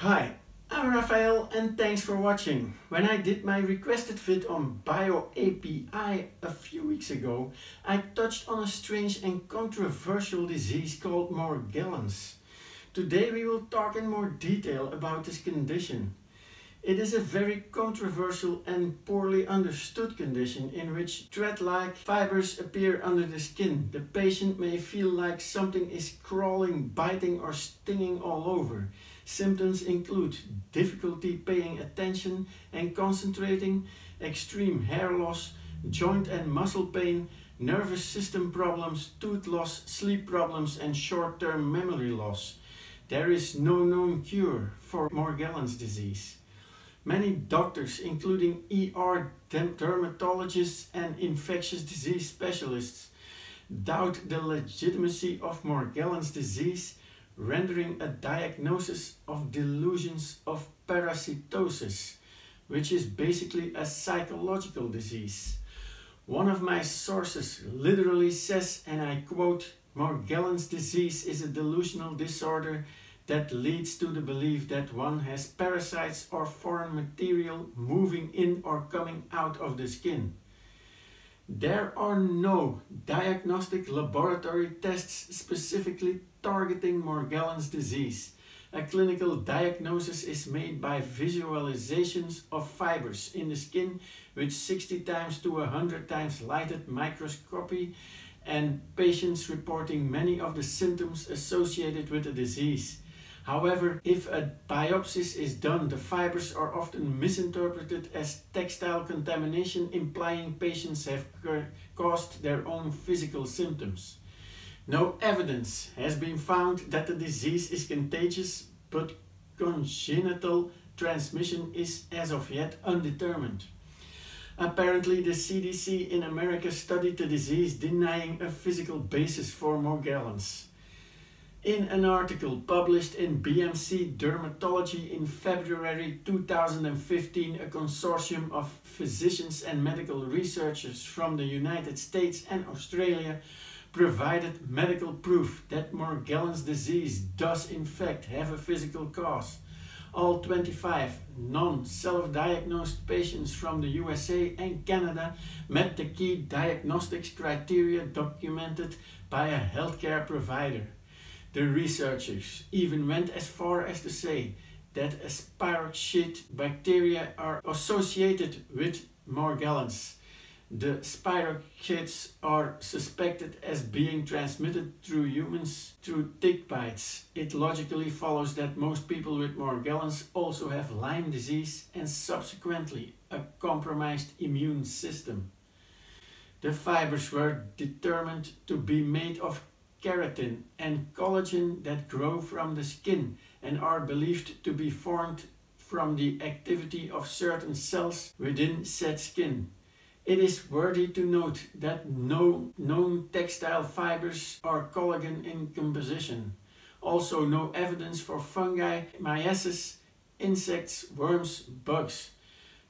Hi, I'm Rafael and thanks for watching. When I did my requested vid on BioAPI a few weeks ago, I touched on a strange and controversial disease called Morgellons. Today we will talk in more detail about this condition. It is a very controversial and poorly understood condition in which thread-like fibers appear under the skin. The patient may feel like something is crawling, biting or stinging all over. Symptoms include difficulty paying attention and concentrating, extreme hair loss, joint and muscle pain, nervous system problems, tooth loss, sleep problems and short-term memory loss. There is no known cure for Morgellons disease. Many doctors, including ER dermatologists and infectious disease specialists, doubt the legitimacy of Morgellons disease, rendering a diagnosis of delusions of parasitosis, which is basically a psychological disease. One of my sources literally says, and I quote, Morgellons disease is a delusional disorder that leads to the belief that one has parasites or foreign material moving in or coming out of the skin. There are no diagnostic laboratory tests specifically targeting Morgellons disease. A clinical diagnosis is made by visualizations of fibers in the skin with 60 times to 100 times lighted microscopy and patients reporting many of the symptoms associated with the disease. However, if a biopsy is done, the fibers are often misinterpreted as textile contamination, implying patients have caused their own physical symptoms. No evidence has been found that the disease is contagious, but congenital transmission is as of yet undetermined. Apparently, the CDC in America studied the disease, denying a physical basis for Morgellons. In an article published in BMC Dermatology in February 2015, a consortium of physicians and medical researchers from the United States and Australia provided medical proof that Morgellons disease does in fact have a physical cause. All 25 non-self-diagnosed patients from the USA and Canada met the key diagnostics criteria documented by a healthcare provider. The researchers even went as far as to say that spirochete bacteria are associated with Morgellons. The spirochetes are suspected as being transmitted through humans through tick bites. It logically follows that most people with Morgellons also have Lyme disease and subsequently a compromised immune system. The fibers were determined to be made of keratin and collagen that grow from the skin and are believed to be formed from the activity of certain cells within said skin. It is worthy to note that no known textile fibers are collagen in composition. Also no evidence for fungi, myiasis, insects, worms, bugs,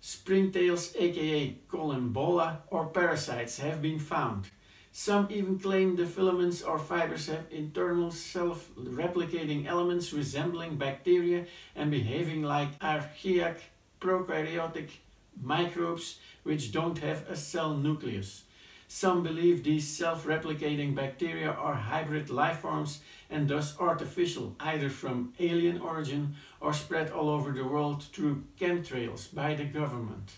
springtails aka collembola or parasites have been found. Some even claim the filaments or fibers have internal self-replicating elements resembling bacteria and behaving like archaic prokaryotic microbes which don't have a cell nucleus. Some believe these self-replicating bacteria are hybrid life forms and thus artificial, either from alien origin or spread all over the world through chemtrails by the government.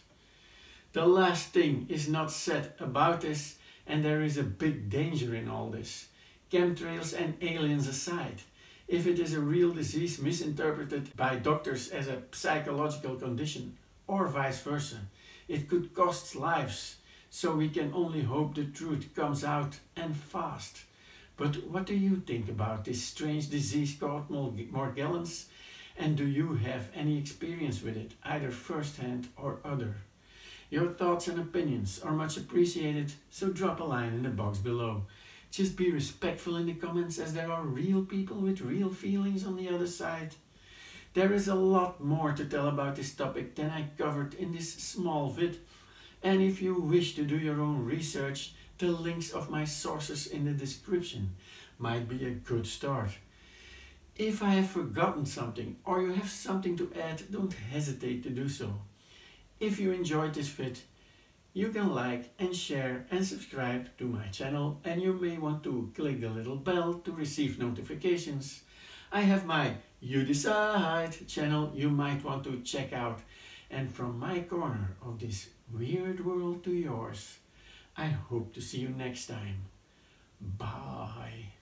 The last thing is not said about this and there is a big danger in all this. Chemtrails and aliens aside, if it is a real disease misinterpreted by doctors as a psychological condition, or vice versa, it could cost lives, so we can only hope the truth comes out and fast. But what do you think about this strange disease called Morgellons? And do you have any experience with it, either first-hand or other? Your thoughts and opinions are much appreciated, so drop a line in the box below. Just be respectful in the comments as there are real people with real feelings on the other side. There is a lot more to tell about this topic than I covered in this small vid. And if you wish to do your own research, the links of my sources in the description might be a good start. If I have forgotten something or you have something to add, don't hesitate to do so. If you enjoyed this vid, you can like and share and subscribe to my channel and you may want to click the little bell to receive notifications. I have my You Decide channel you might want to check out and from my corner of this weird world to yours, I hope to see you next time. Bye.